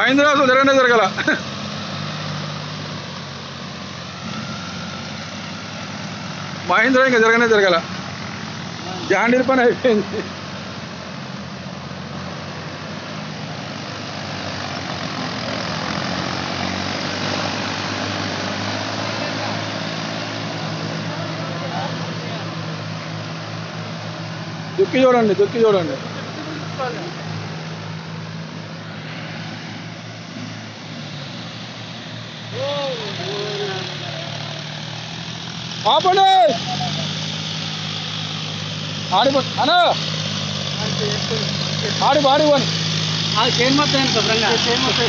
మహేంద్ర అసలు జరగనే జరగల. మహేంద్ర ఇంకా జరగనే జరగల. జాండీర్ పని అయిపోయింది. దుక్కి చూడండి దుక్కి చూడండి. ఆపండి. ఆడి అనా ఆడి ఆడి పోని చైన్ మొత్తం శుభ్రంగా? చైన్ మొత్తం